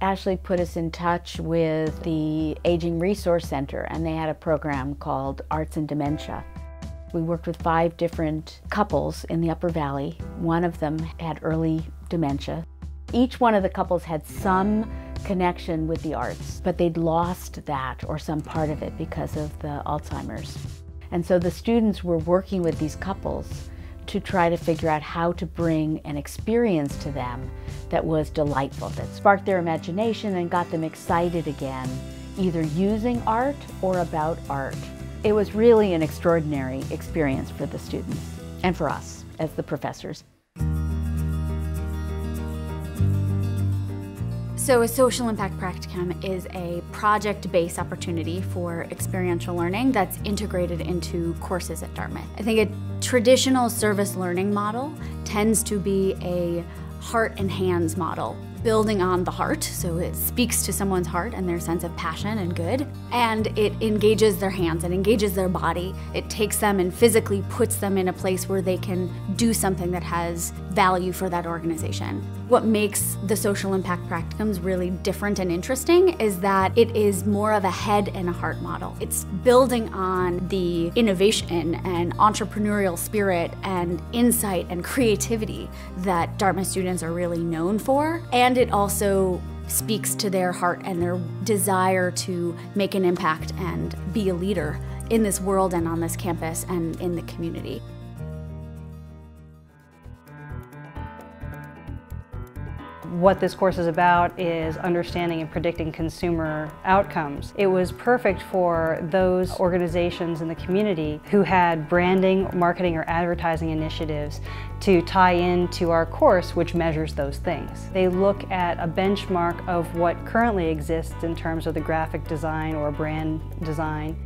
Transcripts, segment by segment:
Ashley put us in touch with the Aging Resource Center and they had a program called Arts and Dementia. We worked with five different couples in the Upper Valley. One of them had early dementia. Each one of the couples had some connection with the arts, but they'd lost that or some part of it because of the Alzheimer's. And so the students were working with these couples to try to figure out how to bring an experience to them that was delightful, that sparked their imagination and got them excited again, either using art or about art. It was really an extraordinary experience for the students and for us as the professors. So a social impact practicum is a project-based opportunity for experiential learning that's integrated into courses at Dartmouth. I think a traditional service learning model tends to be a heart and hands model building on the heart, so it speaks to someone's heart and their sense of passion and good, and it engages their hands, it engages their body. It takes them and physically puts them in a place where they can do something that has value for that organization. What makes the social impact practicums really different and interesting is that it is more of a head and a heart model. It's building on the innovation and entrepreneurial spirit and insight and creativity that Dartmouth students are really known for. And it also speaks to their heart and their desire to make an impact and be a leader in this world and on this campus and in the community. What this course is about is understanding and predicting consumer outcomes. It was perfect for those organizations in the community who had branding, marketing, or advertising initiatives to tie into our course which measures those things. They look at a benchmark of what currently exists in terms of the graphic design or brand design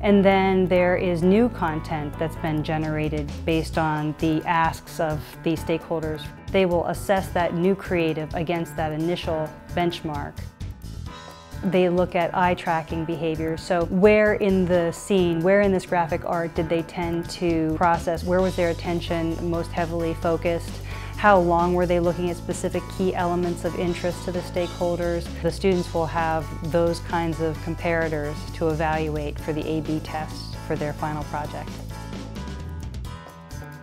and then there is new content that's been generated based on the asks of the stakeholders. They will assess that new creative against that initial benchmark. They look at eye tracking behavior. So where in the scene, where in this graphic art did they tend to process? Where was their attention most heavily focused? How long were they looking at specific key elements of interest to the stakeholders? The students will have those kinds of comparators to evaluate for the A-B test for their final project.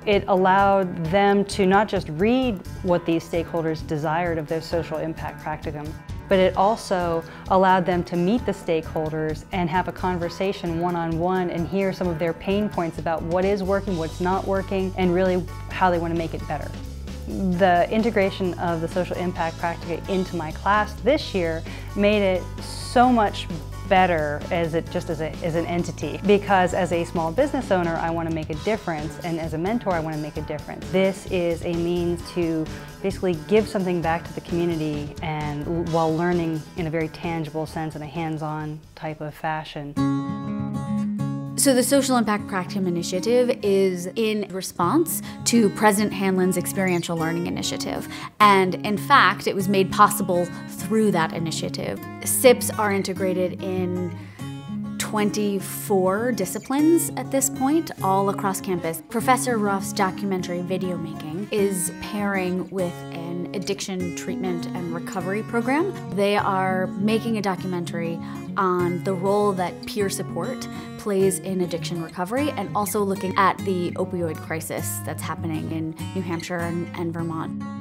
It allowed them to not just read what these stakeholders desired of their social impact practicum, but it also allowed them to meet the stakeholders and have a conversation one-on-one -on -one and hear some of their pain points about what is working, what's not working, and really how they want to make it better. The integration of the social impact practica into my class this year made it so much better as it just as, a, as an entity because as a small business owner I want to make a difference and as a mentor I want to make a difference. This is a means to basically give something back to the community and while learning in a very tangible sense in a hands-on type of fashion. So the Social Impact Practicum Initiative is in response to President Hanlon's Experiential Learning Initiative. And in fact, it was made possible through that initiative. SIPs are integrated in 24 disciplines at this point, all across campus. Professor Ruff's documentary video making is pairing with an addiction treatment and recovery program. They are making a documentary on the role that peer support plays in addiction recovery and also looking at the opioid crisis that's happening in New Hampshire and, and Vermont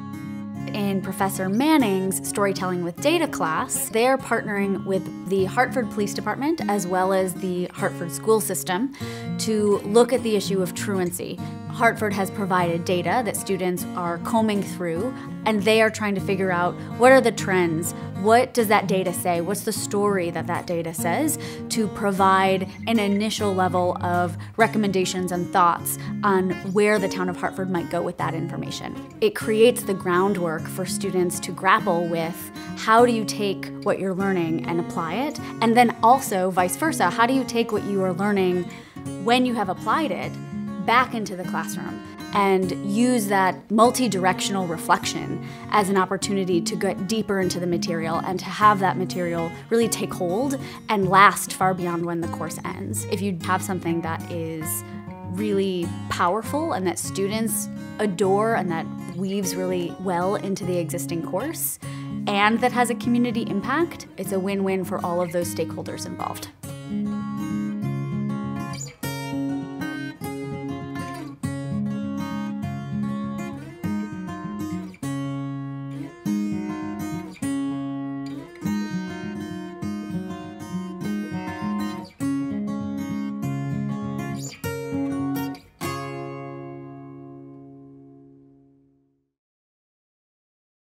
in Professor Manning's Storytelling with Data class, they're partnering with the Hartford Police Department as well as the Hartford school system to look at the issue of truancy. Hartford has provided data that students are combing through and they are trying to figure out what are the trends, what does that data say, what's the story that that data says to provide an initial level of recommendations and thoughts on where the town of Hartford might go with that information. It creates the groundwork for students to grapple with how do you take what you're learning and apply it, and then also vice versa, how do you take what you are learning when you have applied it back into the classroom and use that multi-directional reflection as an opportunity to get deeper into the material and to have that material really take hold and last far beyond when the course ends. If you have something that is really powerful and that students adore and that weaves really well into the existing course, and that has a community impact, it's a win-win for all of those stakeholders involved.